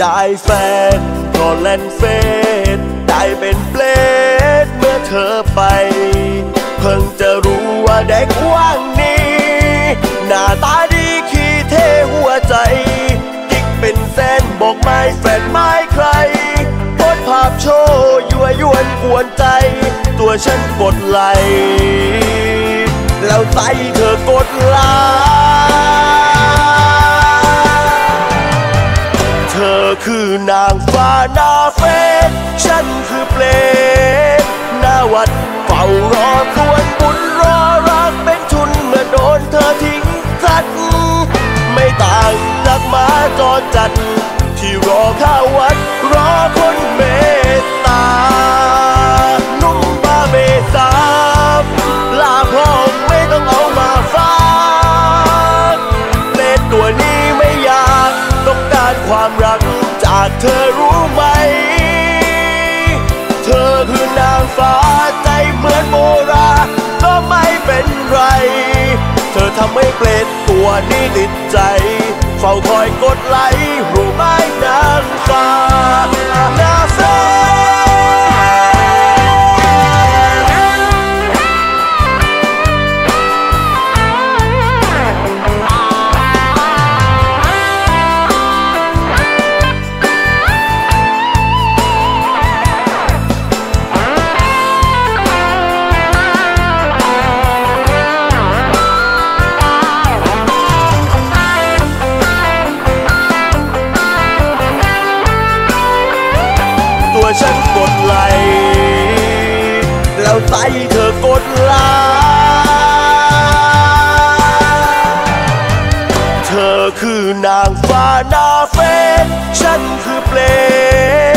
ได้แฟนก็เล่นเฟซได้เป็นเปลดเมื่อเธอไป เพิ่งจะรู้ว่าเด็กว่างนี้ หน้าตาดีขี้เทหัวใจ กิ๊กเป็นแสนบอกไม่แฟนไม่ใครโพสภาพโชว์ยั่วยวนกวนใจ ตัวฉันกดไลค์แล้วใจเธอกดไลค์ ธอคือนางฟ้าหน้าเฟซฉันคือเปลนหน้าวัดเฝ้ารอควรบุญรอรักเป็นทุนเมื่อโดนเธอทิ้งทัดไม่ต่างจากหมาจอจัด ที่รอข้าวัดรอคนเม จากเธอรู้ไหม เธอคือนางฟ้าใจเหมือนโมราก็ไม่เป็นไร เธอทำให้เปลดตัวนี้ติดใจ เฝ้าคอยกดไลค์รู้ไหมนางฟ้าหน้า ฉันกดไลค์แล้วใจเธอกดไลค์เธอคือนางฟ้าหน้าเฟซฉันคือเปล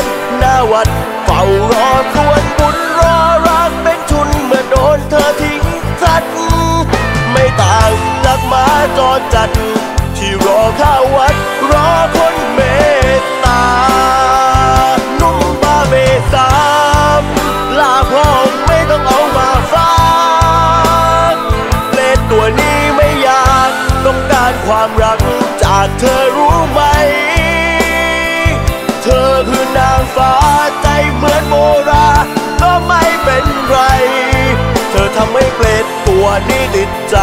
นหน้าวัดเฝ้ารอคว ความรักจากเธอรู้ไหม เธอคือนางฟ้าใจเหมือนโมราก็ไม่เป็นไร เธอทำให้เปลดตัวนี้ติดใจ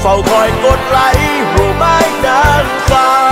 เฝ้าคอยกดไลค์รู้ไหมนางฟ้า